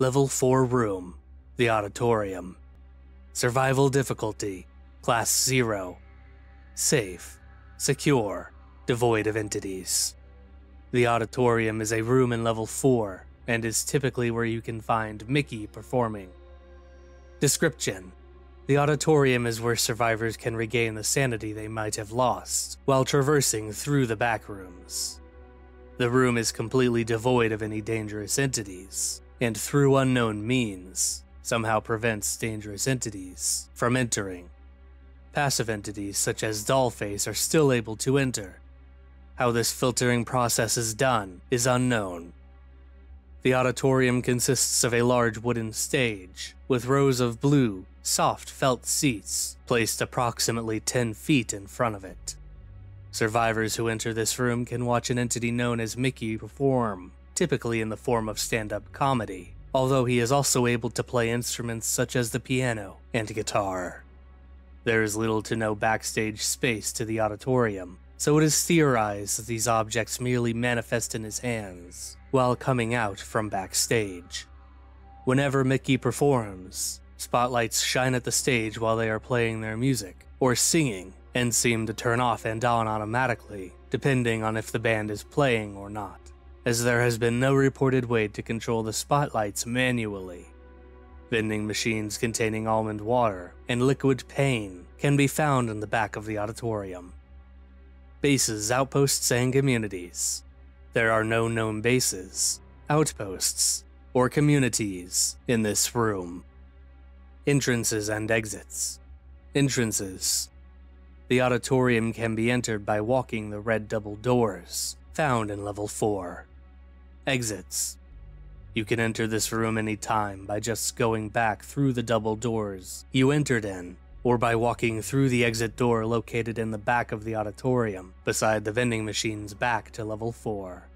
Level 4 Room, the Auditorium. Survival Difficulty, Class 0. Safe, secure, devoid of entities. The auditorium is a room in level 4 and is typically where you can find Mickey performing. Description The auditorium is where survivors can regain the sanity they might have lost while traversing through the back rooms. The room is completely devoid of any dangerous entities, and through unknown means, somehow prevents dangerous entities from entering. Passive entities such as Dollface are still able to enter. How this filtering process is done is unknown. The auditorium consists of a large wooden stage with rows of blue, soft felt seats placed approximately 10 feet in front of it. Survivors who enter this room can watch an entity known as Mickey perform, typically in the form of stand up comedy, although he is also able to play instruments such as the piano and guitar. There is little to no backstage space to the auditorium, so it is theorized that these objects merely manifest in his hands while coming out from backstage. Whenever Mickey performs, spotlights shine at the stage while they are playing their music or singing and seem to turn off and on automatically, depending on if the band is playing or not, as there has been no reported way to control the spotlights manually. Vending machines containing almond water and liquid pain can be found in the back of the auditorium. Bases, outposts, and communities. There are no known bases, outposts, or communities in this room. Entrances and exits. Entrances the auditorium can be entered by walking the red double doors, found in level 4. Exits. You can enter this room anytime by just going back through the double doors you entered in, or by walking through the exit door located in the back of the auditorium, beside the vending machines back to level 4.